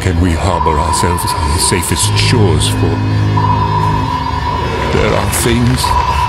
Can we harbor ourselves on the safest shores for there are things